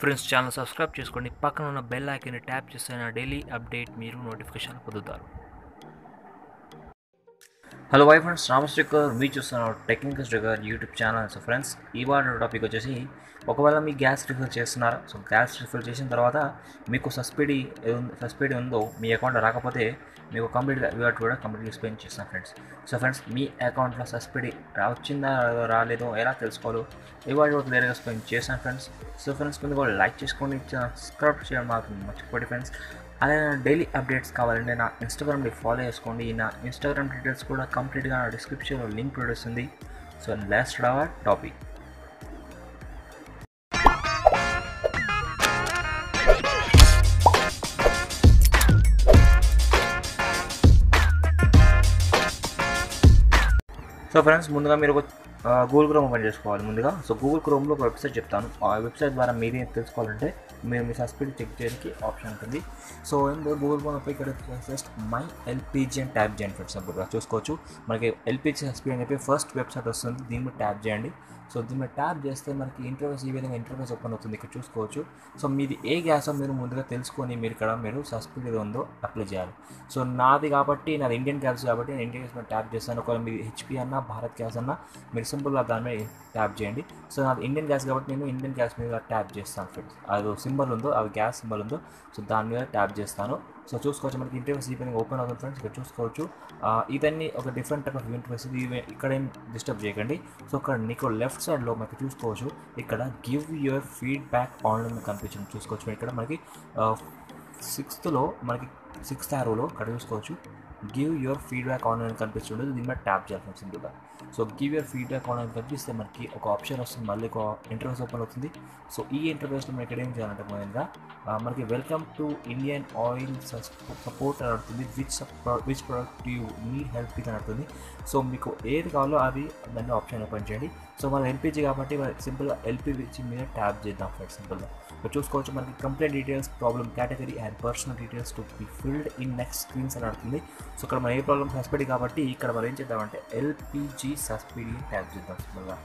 Friends channel subscribe చేసుకోండి. పక్కన ఉన్న బెల్ ఐకాన్ని ట్యాప్ చేస్తే నా డైలీ అప్డేట్ మీరు నోటిఫికేషన్ పొందుతారు. హలో వై ఫ్రెండ్స్ రామశ్రీకర్ మీరు చూస్తున్నారు technical స్ట్రిగర్ YouTube channel so friends ఇవాళ టాపిక్ వచ్చేసి ఒకవేళ మీ గ్యాస్ రిఫిల్ చేస్తున్నారా? సో గ్యాస్ రిఫిల్ చేసిన తర్వాత మీకు సబ్సిడీ సబ్సిడీ ఉందో మీ అకౌంట్ రాకపోతే మీకు కంప్లీట్గా వివాట్ కూడా కంప్లీట్గా ఎక్స్ప్లెయిన్ చేస్తాను ఫ్రెండ్స్ సో ఫ్రెండ్స్ మీ అకౌంట్లో సబ్సిడీ వచ్చిందా రాలేదో ఎలా తెలుసుకోవాలో వివాట్ కూడా క్లియర్గా ఎక్స్ప్లెయిన్ చేస్తాను ఫ్రెండ్స్ సో ఫ్రెండ్స్ మీరు కూడా లైక్ చేసుకోండి సబ్స్క్రైబ్ చేయడం మాకు మర్చిపోండి ఫ్రెండ్స్ అలాగే డైలీ అప్డేట్స్ కావాలంటే నా ఇన్స్టాగ్రామ్ని ఫాలో చేసుకోండి. నా ఇన్స్టాగ్రామ్ డీటెయిల్స్ కూడా కంప్లీట్గా నా డిస్క్రిప్షన్లో link ప్రొడ్యూస్తుంది so last hour topic so friends ముందుగా మీరు గూగుల్ క్రోమ్ ఓపెన్ చేసుకోవాలి ముందుగా. సో గూగుల్ క్రోమ్లో ఒక వెబ్సైట్ చెప్తాను. ఆ వెబ్సైట్ ద్వారా మీరే తెలుసుకోవాలంటే మీరు మీ సస్పీడ్ చెక్ చేయడానికి ఆప్షన్ ఉంటుంది. సో ఏంటో గూగుల్ క్రోమ్ పై ఇక్కడ జస్ట్ మై ఎల్పిజి అని ట్యాప్ చేయండి ఫ్రెండ్స్ అప్పుడు చూసుకోవచ్చు. మనకి ఎల్పిజి సస్పీడ్ అని చెప్పి ఫస్ట్ వెబ్సైట్ వస్తుంది. దీని మీద ట్యాప్ చేయండి. సో దీని మీద ట్యాప్ చేస్తే మనకి ఇంటర్వ్యూస్ ఈ విధంగా ఇంటర్వ్యూస్ ఓపెన్ అవుతుంది. ఇక్కడ చూసుకోవచ్చు. సో మీది ఏ గ్యాస్ మీరు ముందుగా తెలుసుకొని మీరు ఇక్కడ మీరు సబ్సిడీ ఉందో అప్లై చేయాలి. సో నాది కాబట్టి నాది ఇండియన్ గ్యాస్ కాబట్టి నేను ఇండియన్ గ్యాస్ మీద ట్యాప్ చేస్తాను. ఒకవేళ మీది హెచ్పి అన్న భారత్ గ్యాస్ అన్న మీరు సింపుల్గా దాని మీద ట్యాప్ చేయండి. సో నాది ఇండియన్ గ్యాస్ కాబట్టి నేను ఇండియన్ గ్యాస్ మీద ట్యాప్ చేస్తాను ఫ్రెండ్స్. అది సింబల్ ఉందో అది గ్యాస్ సింబల్ ఉందో సో దాని మీద ట్యాప్ చేస్తాను. సో చూసుకోవచ్చు మనకి ఇంటర్ఫేస్ ఈ ఓపెన్ అవుతుంది ఫ్రెండ్స్ ఇక్కడ చూసుకోవచ్చు. ఇదన్నీ ఒక డిఫరెంట్ టైప్ ఆఫ్ ఇంటర్ఫేస్ ఇది ఇక్కడ ఏం డిస్టర్బ్ చేయకండి. సో ఇక్కడ నీకు లెఫ్ట్ సైడ్లో మనకి చూసుకోవచ్చు. ఇక్కడ గివ్ యువర్ ఫీడ్బ్యాక్ ఆన్లైన్ కనిపించింది. చూసుకోవచ్చు. ఇక్కడ మనకి సిక్స్త్లో మనకి సిక్స్త్ ఆరోలో ఇక్కడ చూసుకోవచ్చు. గివ్ యువర్ ఫీడ్బ్యాక్ ఆన్ అని కనిపిస్తుండదు దీని మీద ట్యాప్ చేయాలి సింపుల్గా so give your feedback on అని కనిపిస్తే మనకి ఒక ఆప్షన్ వస్తుంది మళ్ళీ ఒక ఇంటర్వ్యూస్ ఓపెన్ అవుతుంది. సో ఈ ఇంటర్వ్యూస్లో మనకి ఇక్కడ ఏం చేయాలంటే మొదలుగా మనకి welcome to Indian oil support అని అడుగుతుంది. Which which product you need help ఇది అని అడుగుతుంది. సో మీకు ఏది కావాలో అది దాన్ని ఆప్షన్ ఓపెన్ చేయండి. సో మన ఎల్పిజి కాబట్టి సింపుల్గా ఎల్పిజి మీద ట్యాప్ చేద్దాం ఫ్రెండ్ సింపుల్గా ఇక్కడ చూసుకోవచ్చు మనకి complaint details problem category and personal details to be filled in next screens అని అడుగుతుంది. సో ఇక్కడ మన ఏ ప్రాబ్లమ్ సస్పెడి కాబట్టి ఇక్కడ మనం ఏం చేద్దామంటే ఎల్పిజి సస్పెడి ట్యాప్ చేద్దాం సింపుల్గా.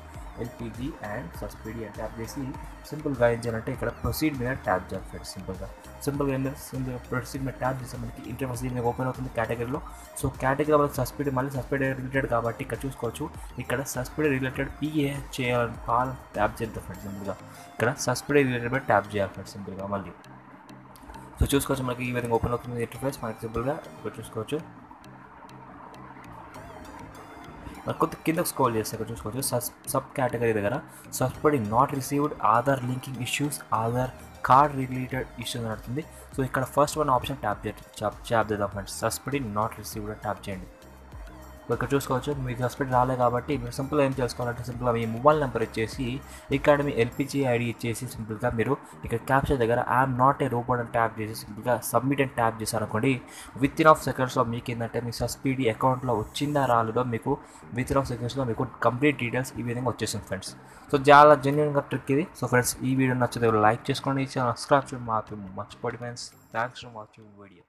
ఎల్పిజి అండ్ సస్పెడి అని ట్యాప్ చేసి సింపుల్గా ఏం చేయాలంటే ఇక్కడ ప్రొసీడ్ మీద ట్యాప్ చేయాలి ఫ్రెండ్స్ సింపుల్గా. సింపుల్గా ఏం సింపుల్ ప్రొసీడ్ మీద ట్యాప్ చేస్తే మనకి ఇంటర్వ్యూస్ మీద ఓపెన్ అవుతుంది కేటగిరీలో సో కేటగిరీ మనకి సస్పెడ్ మళ్ళీ సస్పెడ్ రిలేటెడ్ కాబట్టి ఇక్కడ చూసుకోవచ్చు. ఇక్కడ సస్పెడ్ రిలేటెడ్ పిఏ చేయాలని కాల్ ట్యాప్ చేద్దాం ఫ్రెండ్స్ సింపుల్గా. ఇక్కడ సస్పెడ్ రిలేటెడ్ ట్యాప్ చేయాలి ఫ్రెండ్స్ సింపుల్గా మళ్ళీ. సో చూసుకోవచ్చు మనకి ఈ విధంగా ఓపెన్ అవుతుంది ఇంటర్ఫేస్ మనకి సింపుల్గా ఇక్కడ చూసుకోవచ్చు. మనకు కొంత కిందకు స్కోల్ చేస్తే ఇక్కడ చూసుకోవచ్చు. సబ్ సబ్ కేటగిరీ దగ్గర subsidy not received Aadhaar linking issues Aadhaar card related issues నడుతుంది so ఇక్కడ ఫస్ట్ వన్ ఆప్షన్ ట్యాప్ చేయండి. ట్యాప్ చేద్దాం friends subsidy not received tap చేయండి. ఇక్కడ చూసుకోవచ్చు. మీకు హాస్పిటల్ రాలే కాబట్టి మీరు సింపుల్ ఏం చేసుకోవాలంటే సింపుల్గా మీ మొబైల్ నెంబర్ ఇచ్చేసి ఇక్కడ మీ ఎల్పిజి ఐడి ఇచ్చేసి సింపుల్గా మీరు ఇక్కడ క్యాప్చర్ దగ్గర ఐఎమ్ నాట్ ఏ రోబోట్ అని ట్యాప్ చేసి సింపుల్గా సబ్మిట్ అని ట్యాప్ చేశారనుకోండి విత్ ఇన్ ఆఫ్ సెకండ్స్లో మీకు ఏంటంటే మీ సస్పీడీ అకౌంట్లో వచ్చిందా రాలేదో మీకు విత్ ఇన్ ఆఫ్ సెకండ్స్లో మీకు కంప్లీట్ డీటెయిల్స్ ఈ విధంగా వచ్చేసింది ఫ్రెండ్స్ సో చాలా జెన్యున్గా ట్రిక్ ఇది. సో ఫ్రెండ్స్ ఈ వీడియో నచ్చితే లైక్ చేసుకోండి. సబ్స్క్రైబ్ చేయడం మాత్రం మర్చిపోండి friends thanks for watching video